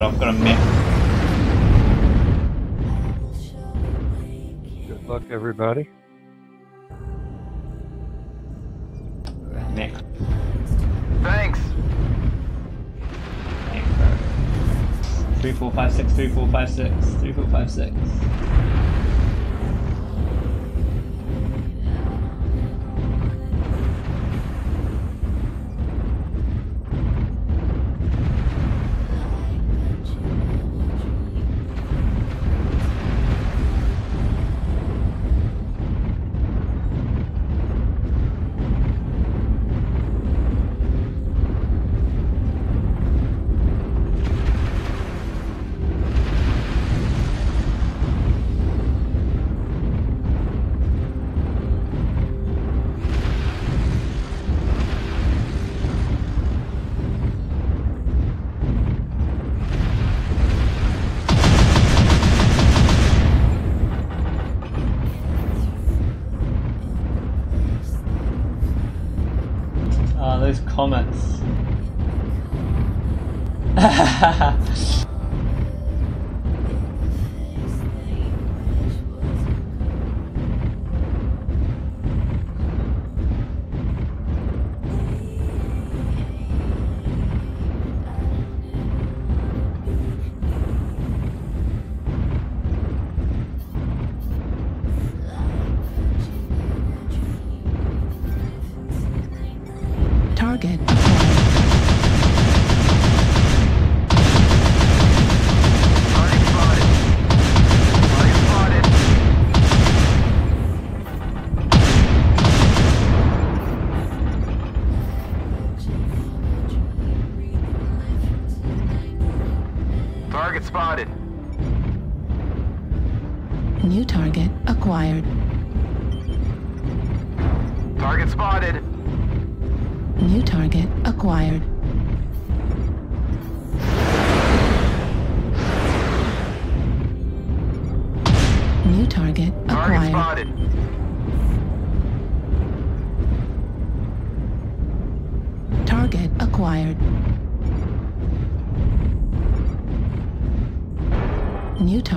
I'm gonna miss. Good luck, everybody. Nick. Thanks. Three, four, five, six. Three, four, five, six. Three, four, five, six.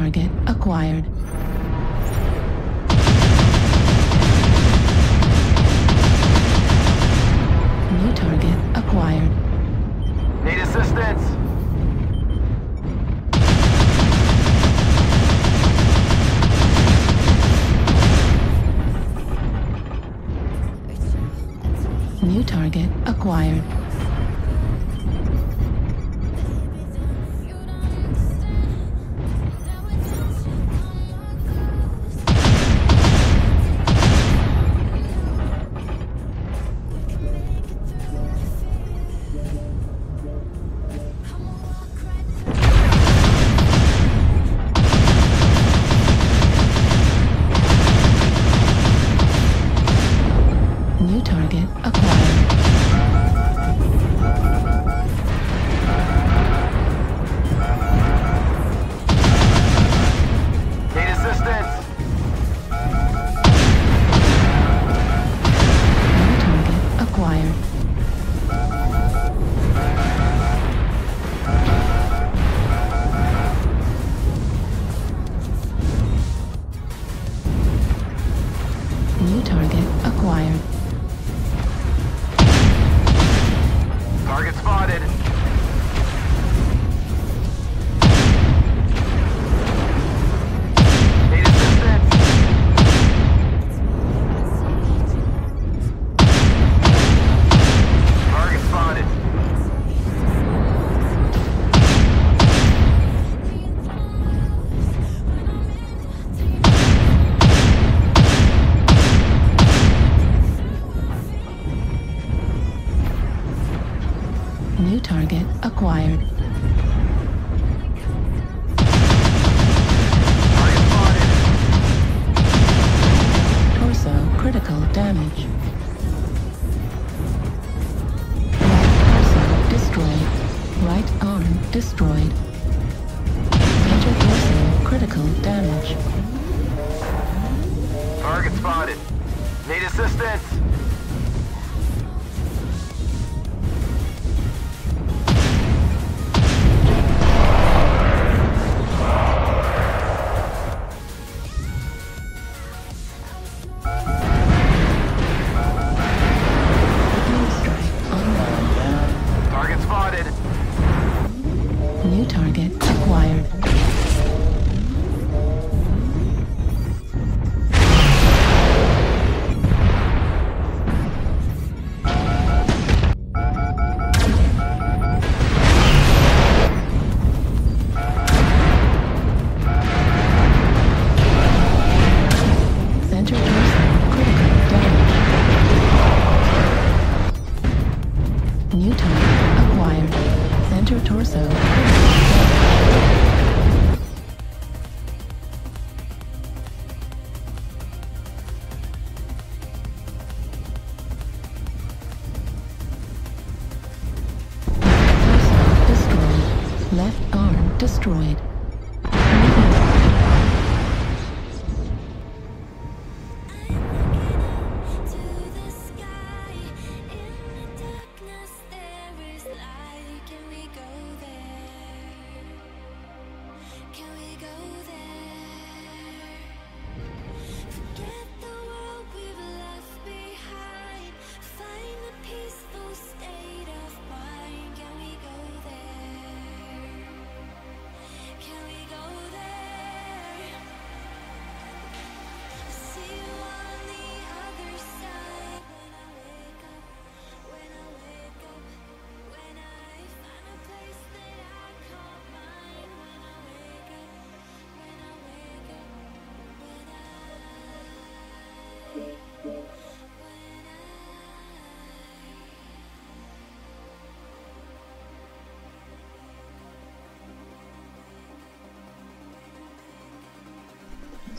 Target acquired. New target acquired. Need assistance! New target acquired.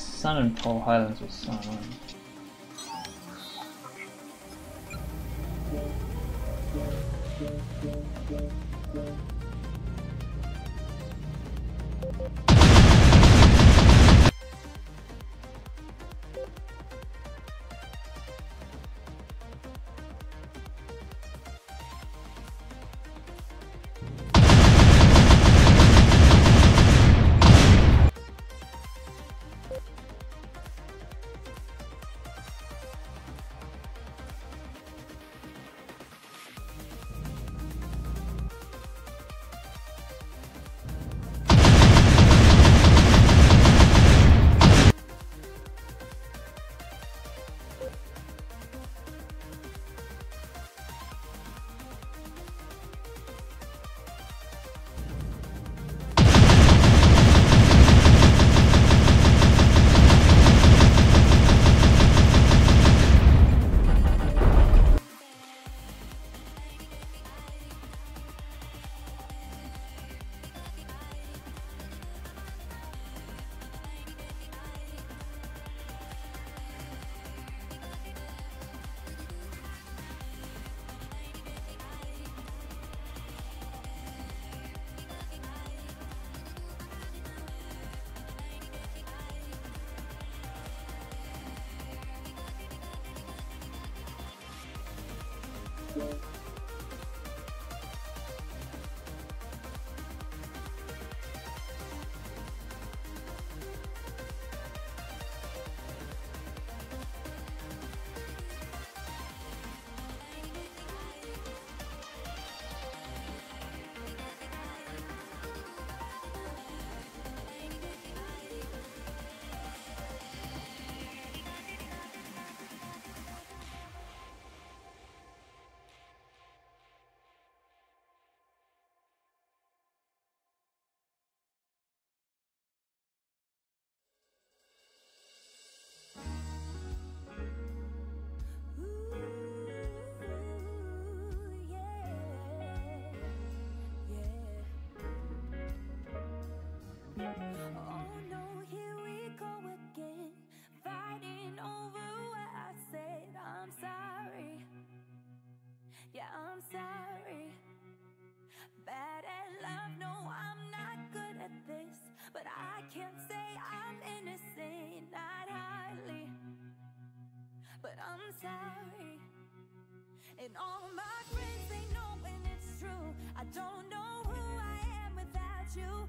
Sun and Polar Highlands so annoying. Oh no, here we go again. Fighting over what I said. I'm sorry. Yeah, I'm sorry. Bad at love, no, I'm not good at this. But I can't say I'm innocent, not hardly. But I'm sorry. And all my friends, they know when it's true. I don't know who I am without you.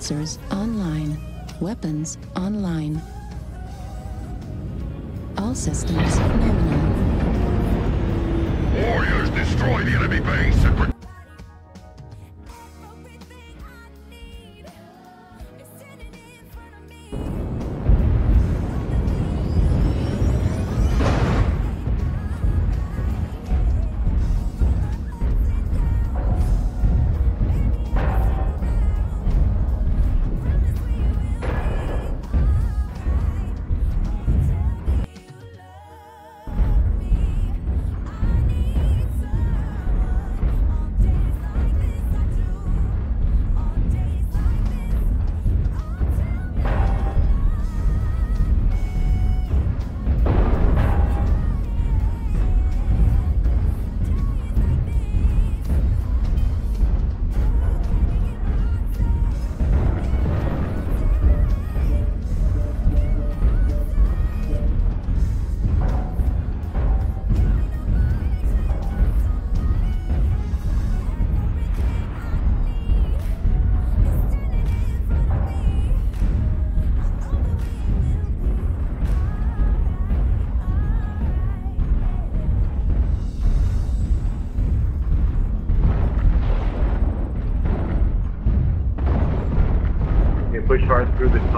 sensors online, weapons online. All systems nominal. Warriors destroy the enemy base and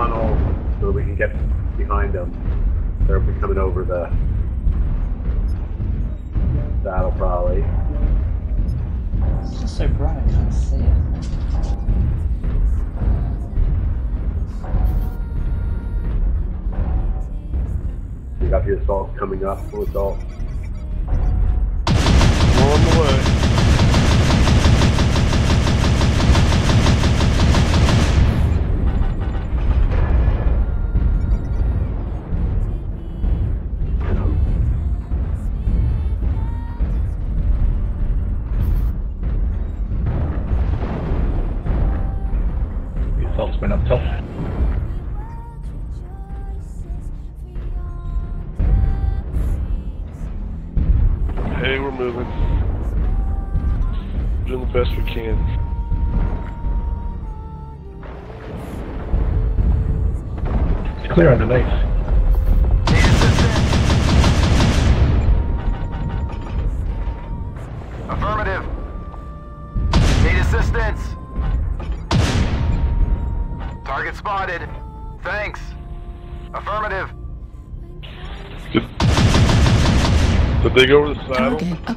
tunnel so that we can get behind them. They're coming over the saddle probably. It's just so bright, I can't see it. We got the assault coming up, full assault.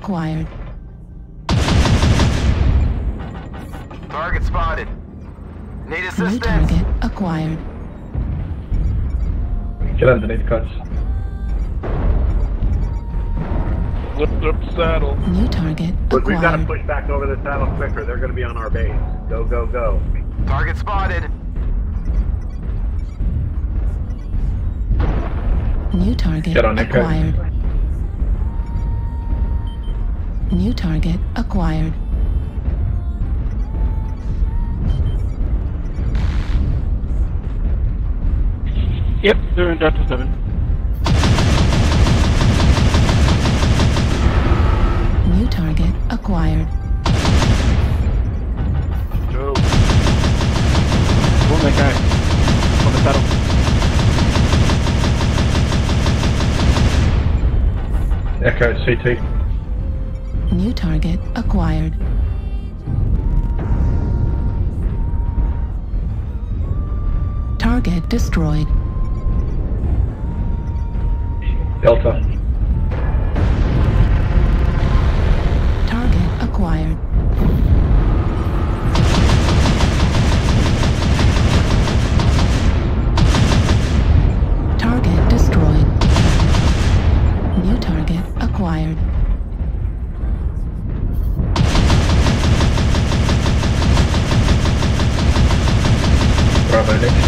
acquired. Target spotted. Need assistance. New target acquired. Get underneath coach. Flip, flip saddle. New target acquired. Look, we've got to push back over the saddle quicker. They're going to be on our base. Go, go, go. Target spotted. New target acquired. New target acquired. Yep, they're in Delta 7. New target acquired. Go. Oh my god. On the battle? Echo, CT. New target acquired. Target destroyed. Delta. Target acquired. Target destroyed. New target acquired. probably.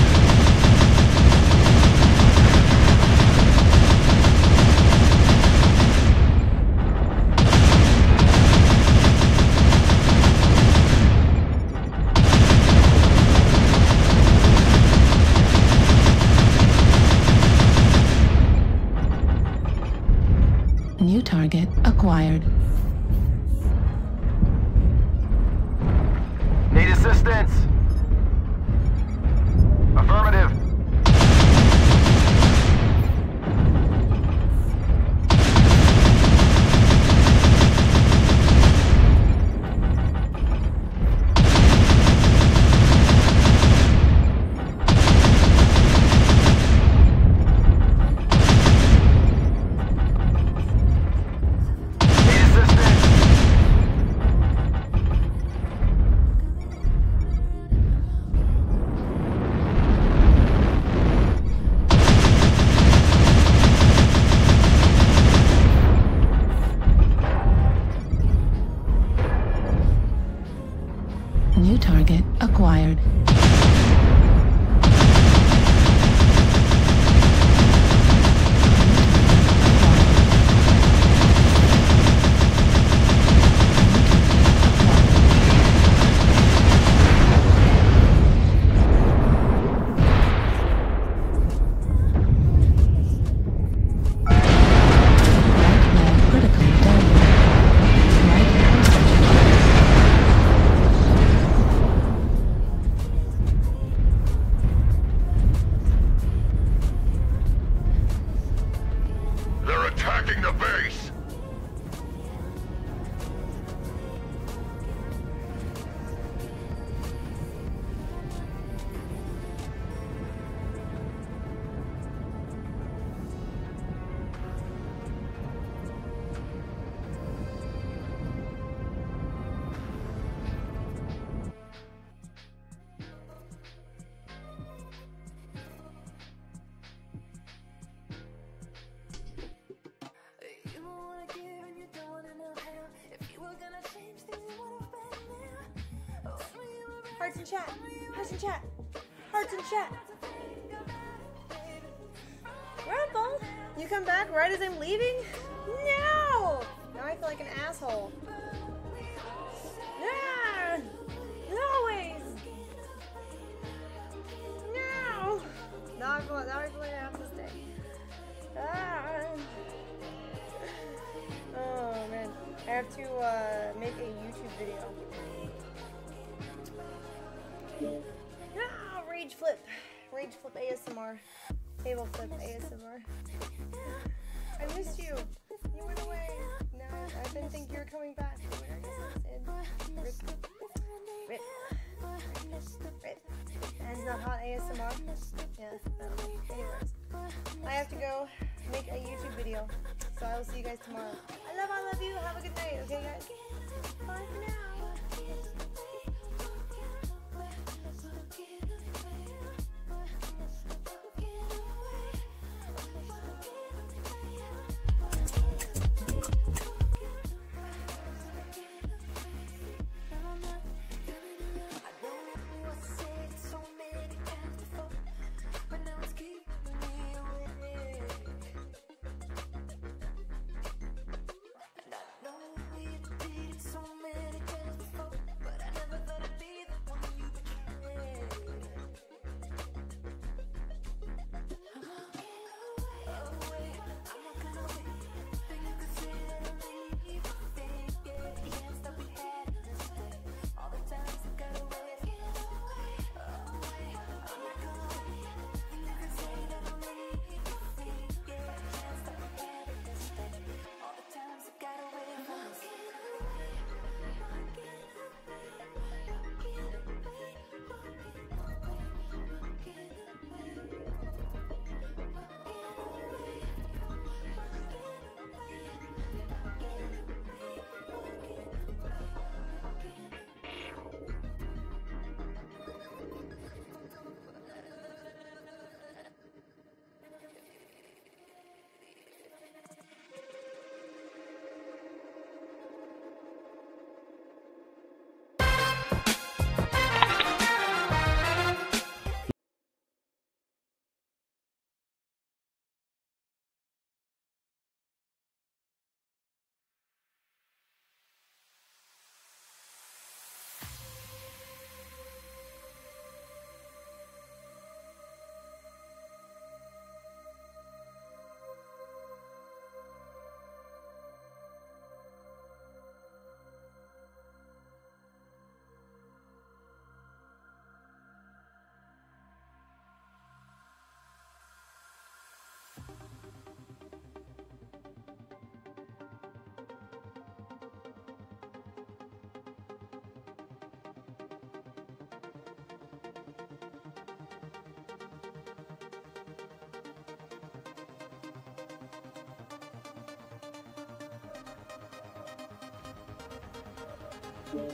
Thank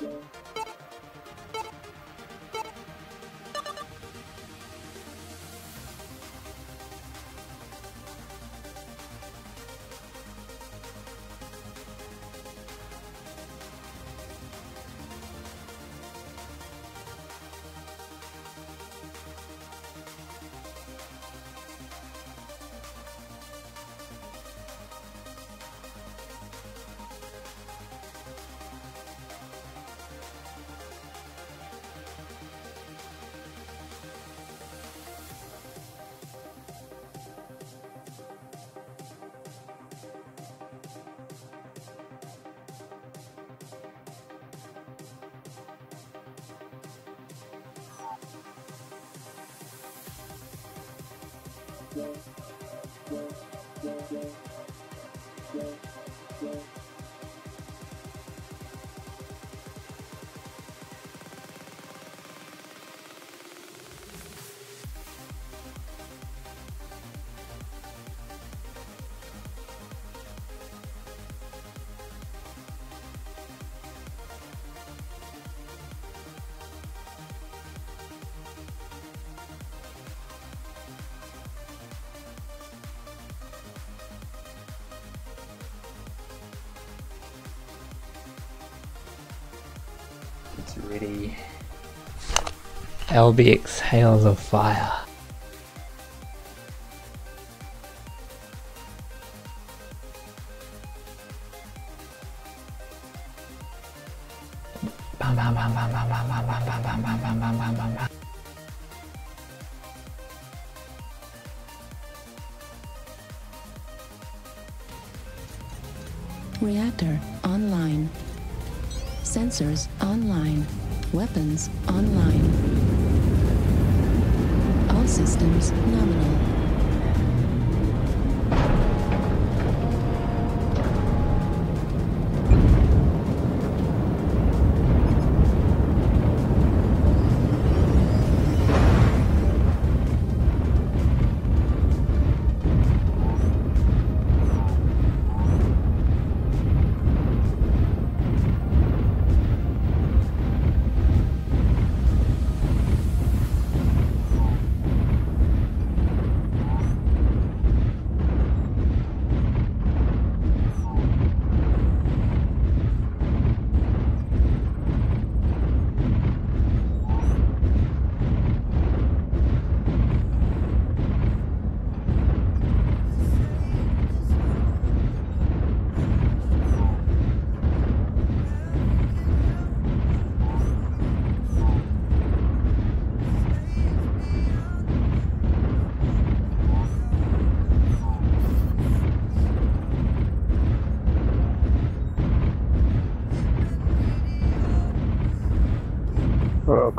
you. Thank you. LB exhales of fire.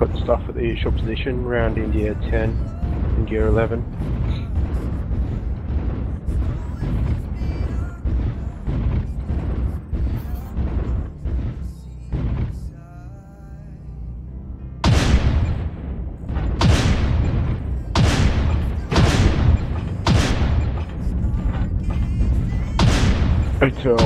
got stuff at the usual position around in gear 10 and gear 11. It's uh,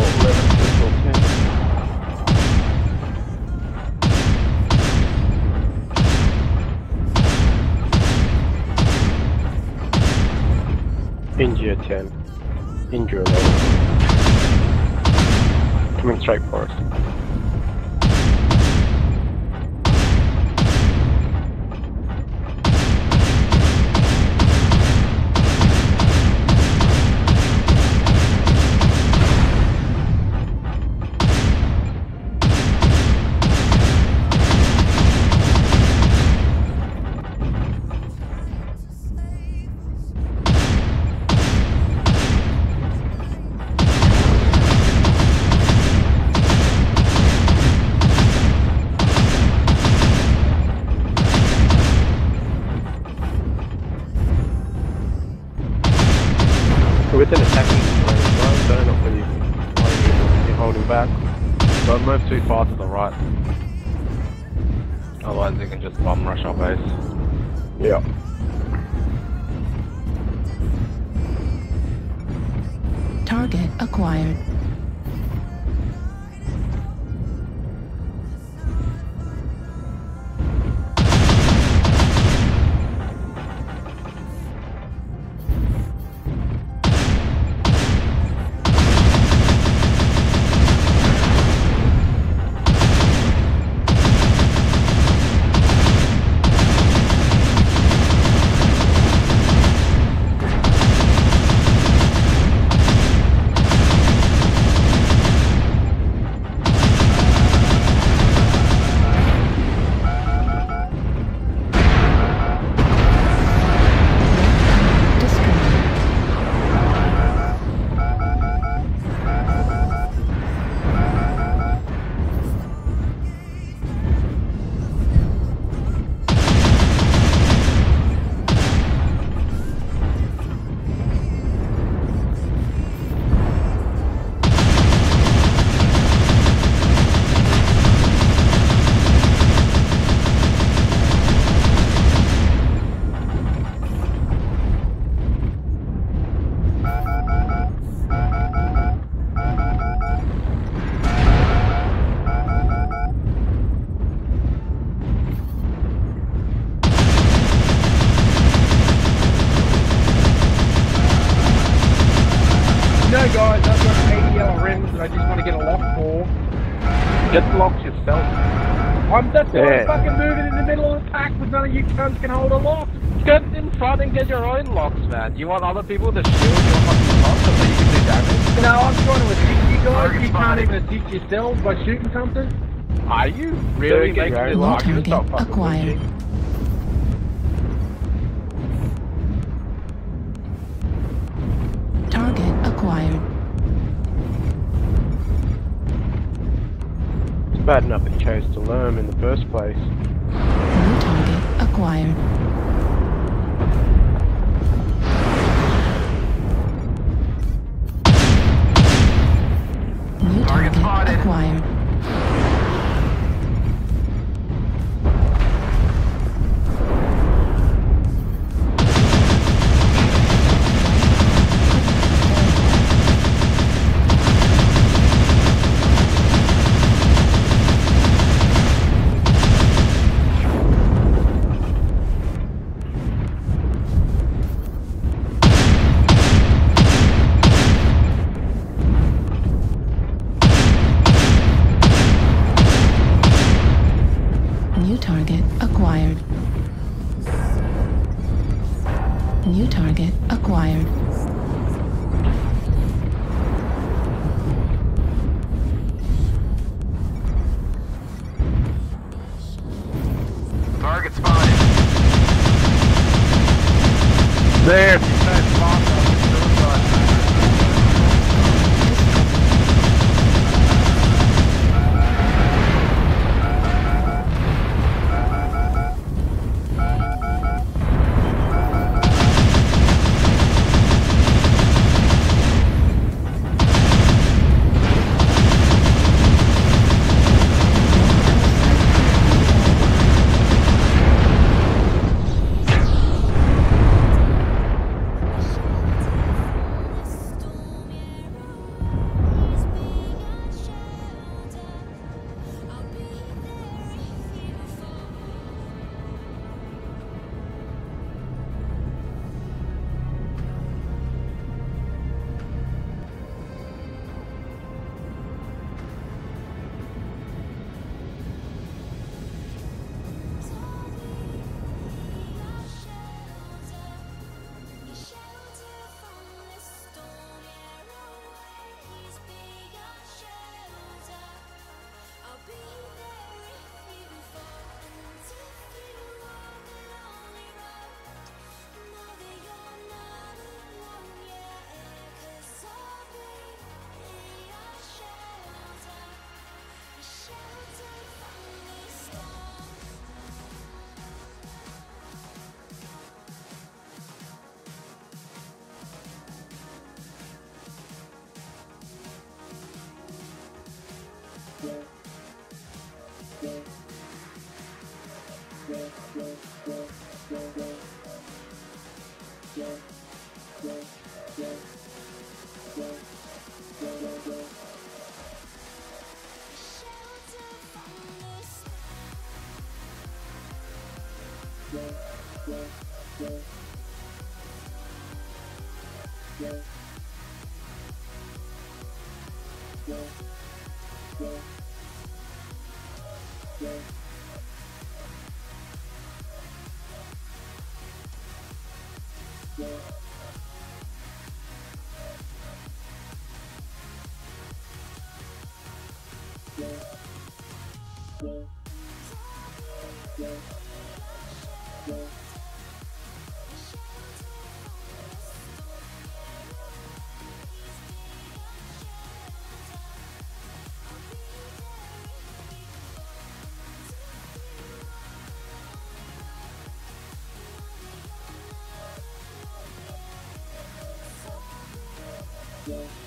right. Man. You want other people to shield your fucking locks so that you can do damage? No, I'm going to assist you guys. You can't even assist yourselves by shooting something. Are you really Get making your this own New lock. argument? target fucking acquired. Target acquired. It's bad enough it chose to learn in the first place. New target acquired. Yeah.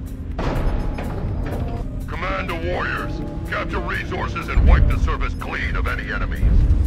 warriors. Capture resources and wipe the surface clean of any enemies.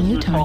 from Utah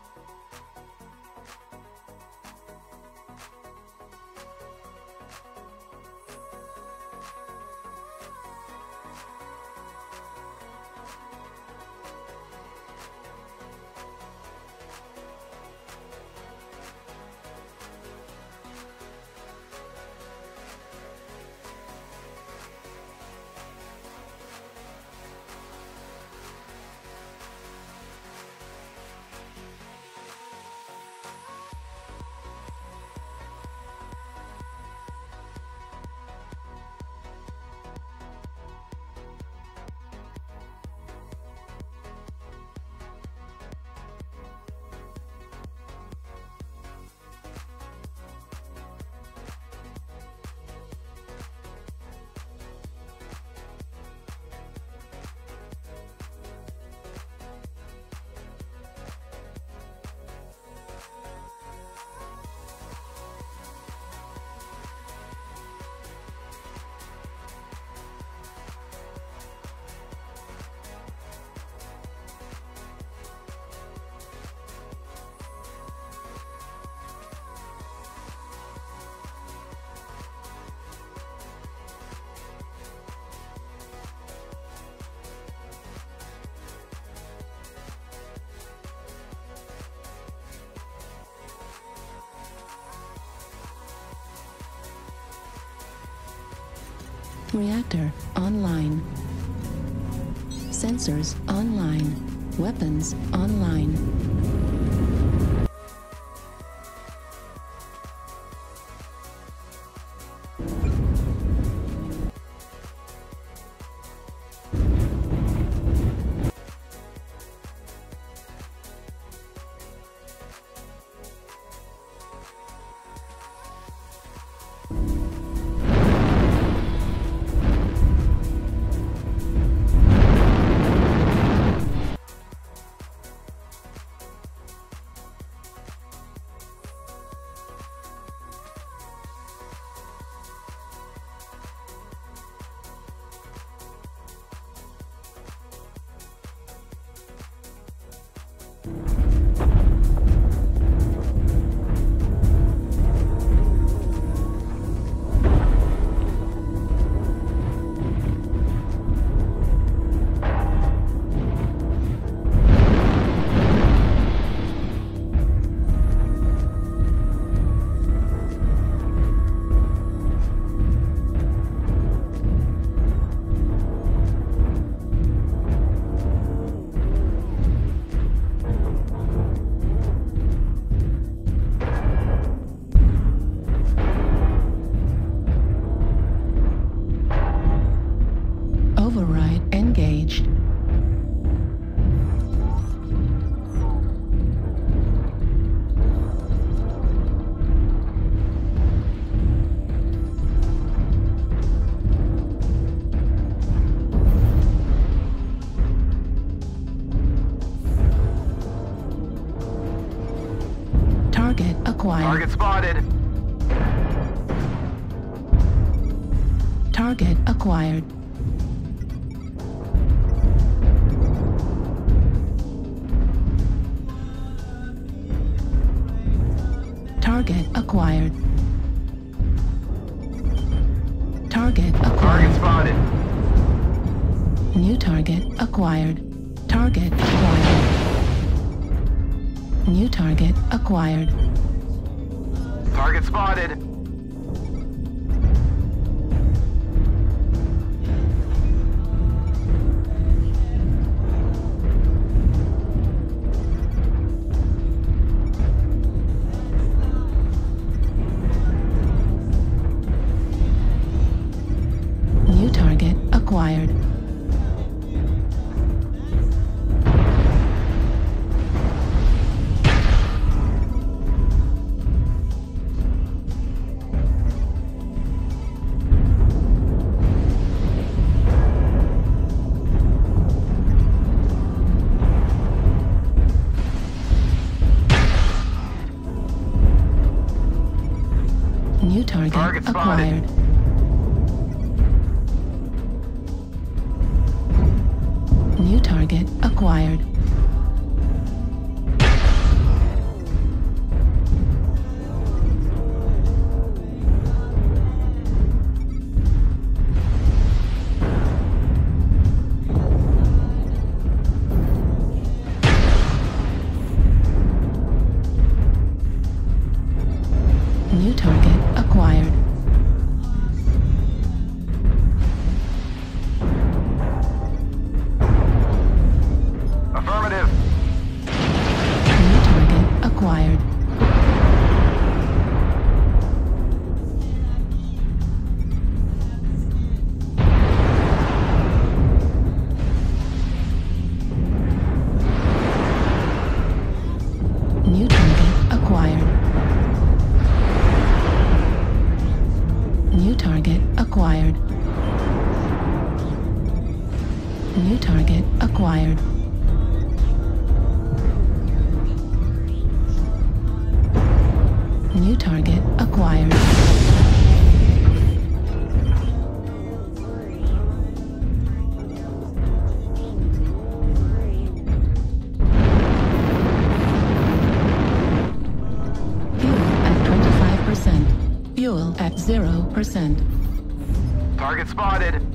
Reactor online. Sensors online. Weapons online. Target spotted. 0%. Target spotted.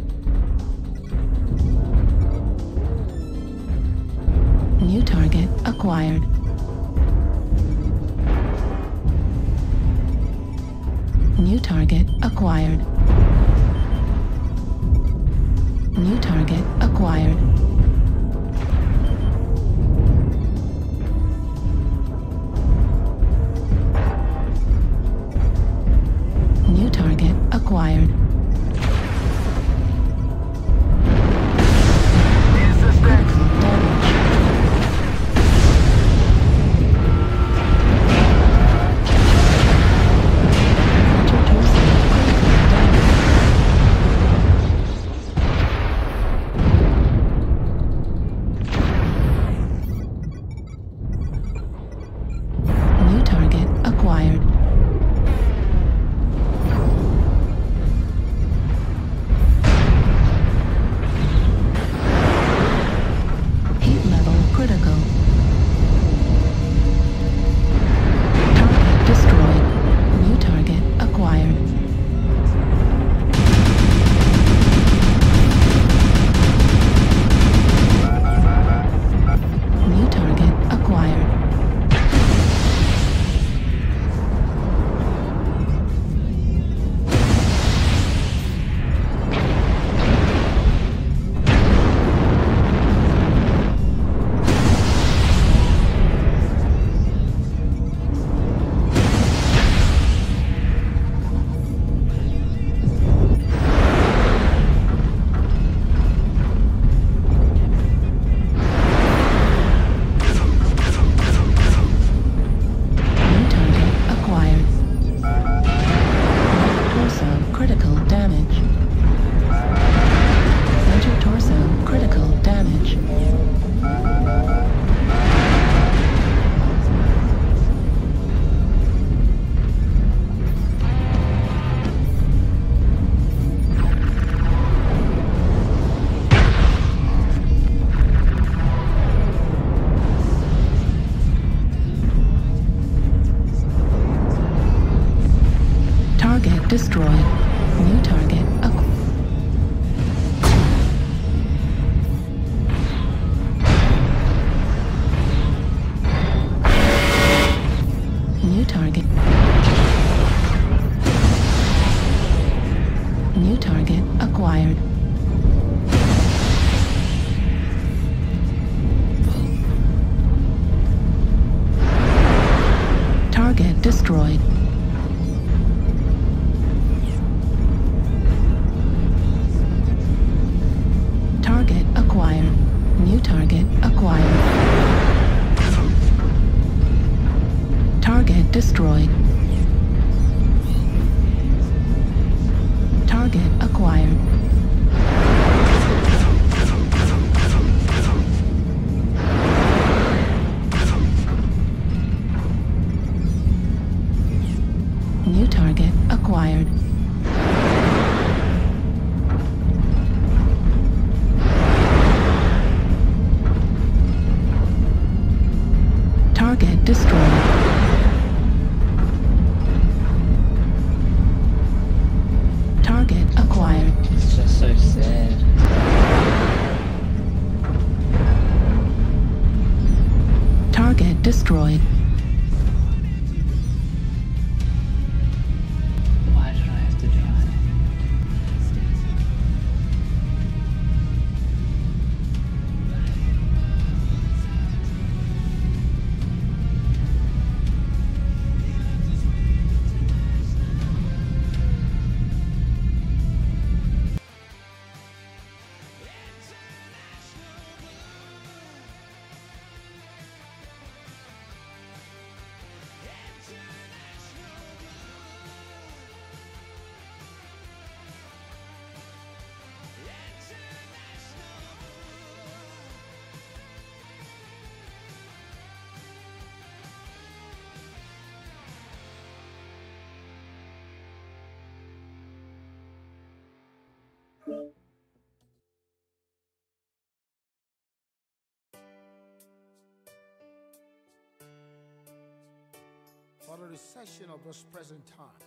For the recession of this present time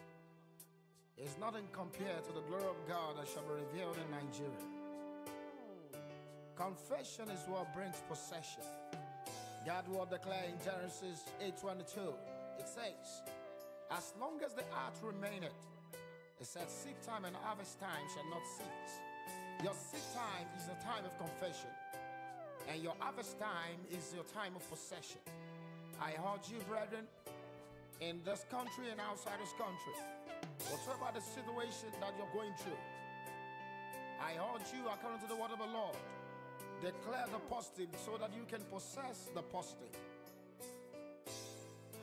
is nothing compared to the glory of God that shall be revealed in Nigeria. Confession is what brings possession. God will declare in Genesis 8:22. It says, As long as the earth remaineth, it said, Seed time and harvest time shall not cease. Your seed time is the time of confession, and your harvest time is your time of possession. I urge you, brethren, in this country and outside this country, whatever the situation that you're going through, I urge you, according to the word of the Lord, declare the positive so that you can possess the positive.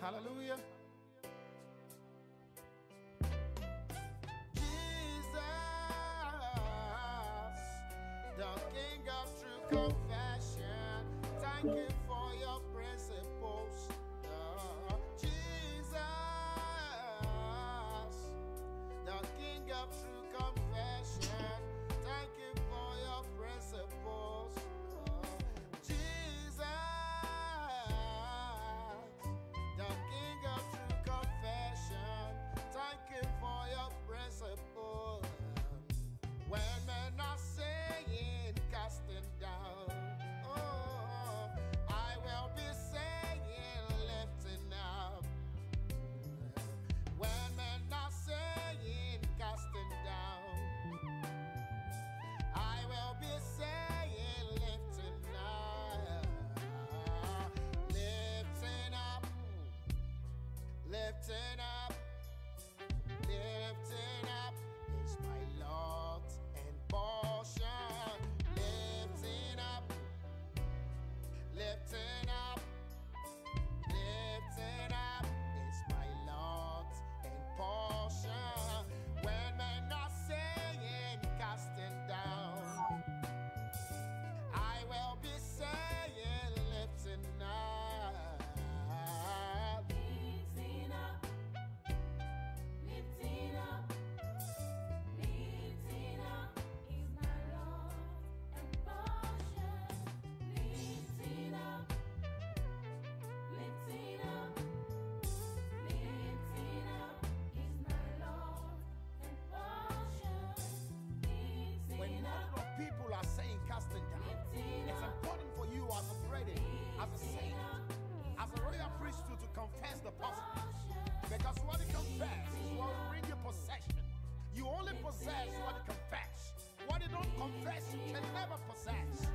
Hallelujah. Only possess what you confess. What you don't confess, you can never possess.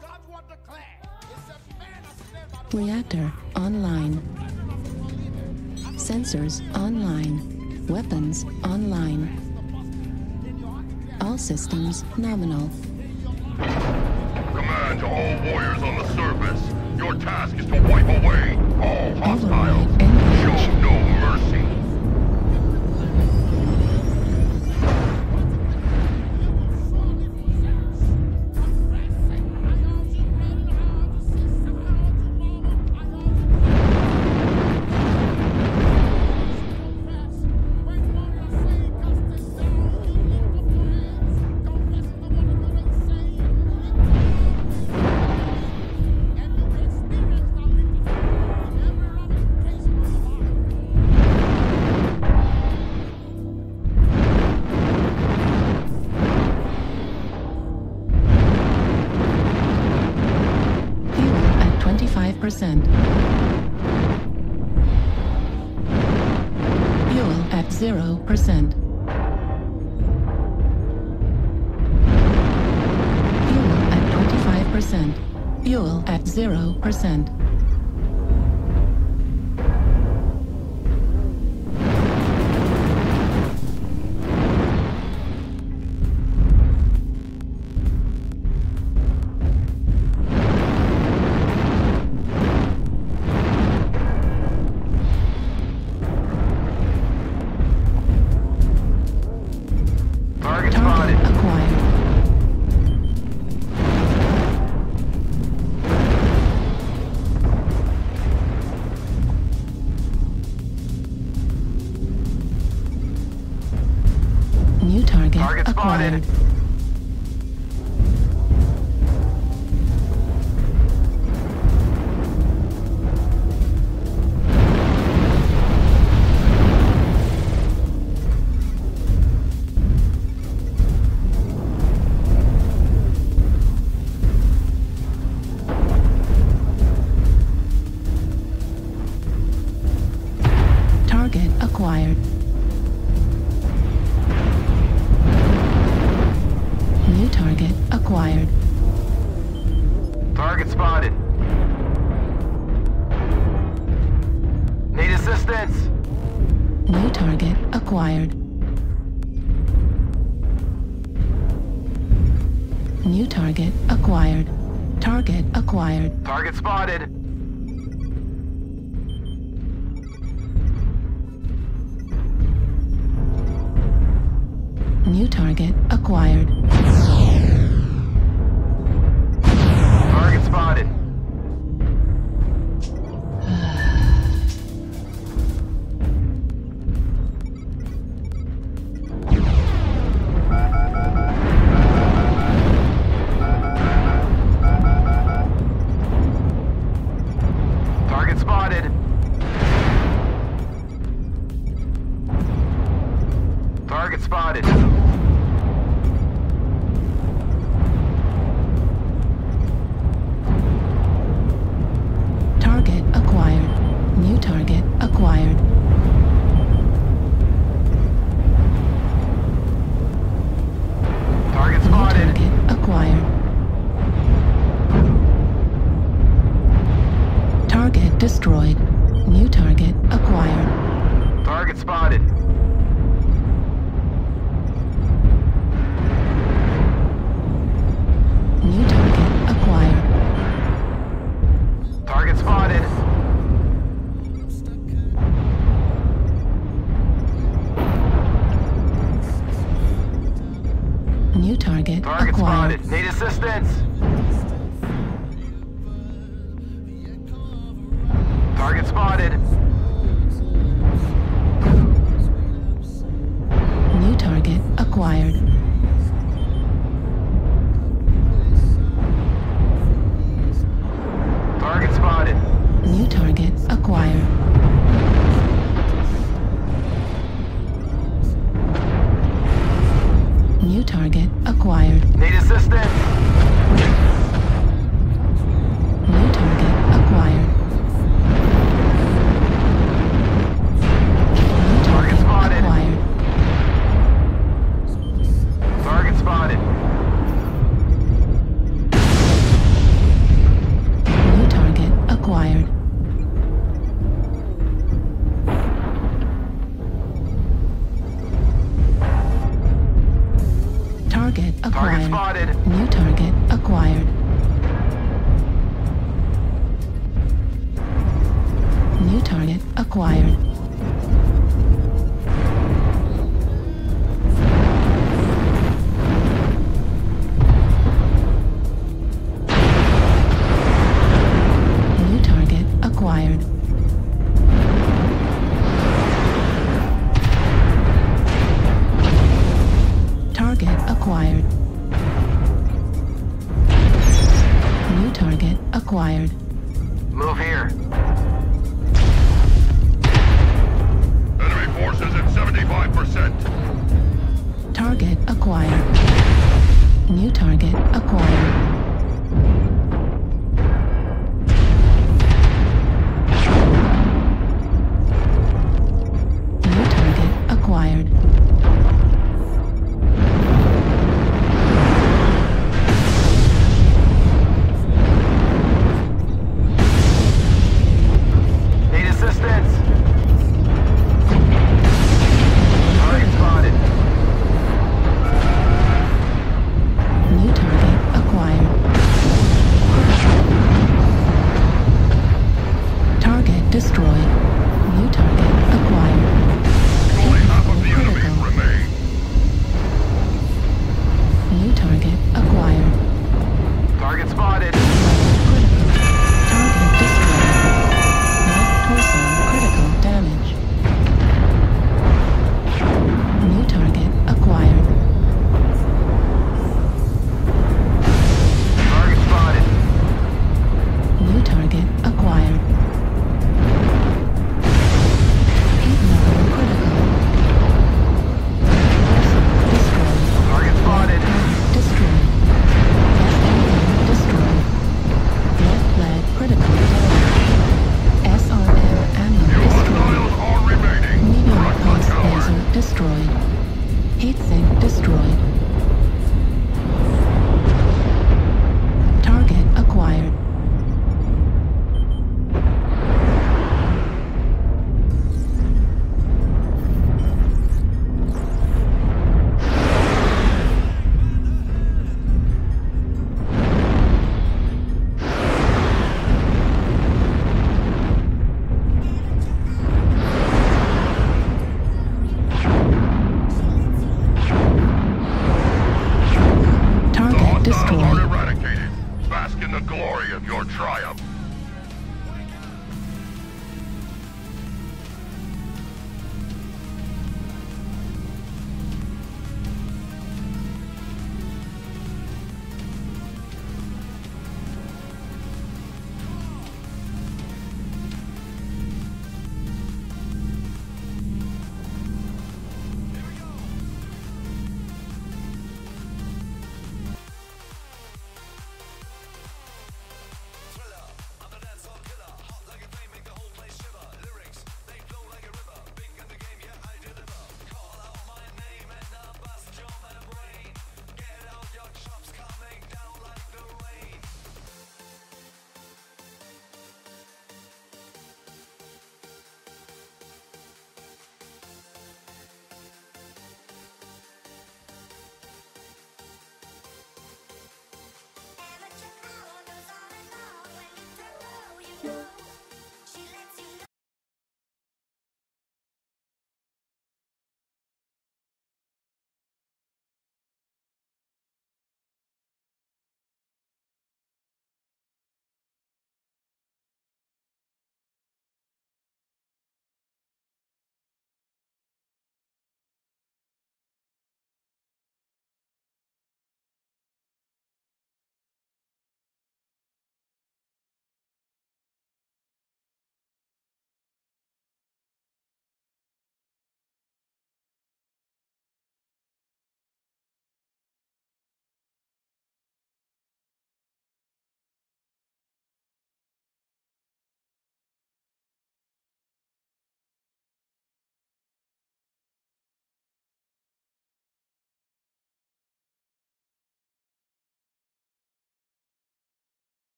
God will declare, it says, man has Reactor online. Sensors online. Weapons online. All systems nominal. Command to all warriors on the surface. Your task is to wipe away all hostiles. Show no 0%. Fuel at 25%. Fuel at 0%.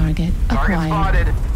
Target Target acquired. spotted.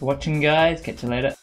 Watching, guys. Catch you later.